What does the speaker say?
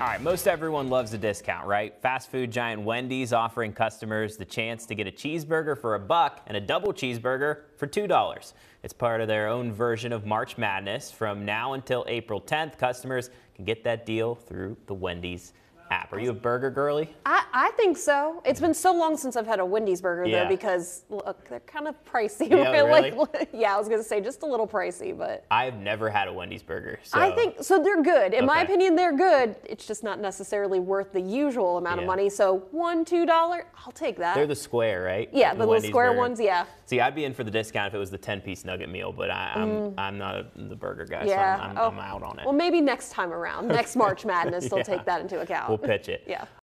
All right, most everyone loves a discount, right? Fast food giant Wendy's offering customers the chance to get a cheeseburger for a buck and a double cheeseburger for $2. It's part of their own version of March Madness. From now until April 10th, customers can get that deal through the Wendy's app. Are you a burger girly? I, I think so. It's been so long since I've had a Wendy's burger Yeah. though because look, they're kind of pricey. Yeah, Like, really? yeah, I was gonna say just a little pricey, but I've never had a Wendy's burger. So I think so. They're good. In my opinion, they're good. It's just not necessarily worth the usual amount of money. So one, two dollar, I'll take that. they're the square, right? yeah, the, little square burger. ones. Yeah. See, I'd be in for the discount if it was the 10 piece nugget meal, but I, I'm, I'm not a, the burger guy, Mm. Yeah. so I'm, I'm, Oh. I'm out on it. Well, maybe next time around, next March Madness, they'll Yeah. take that into account. We'll pitch it. Yeah.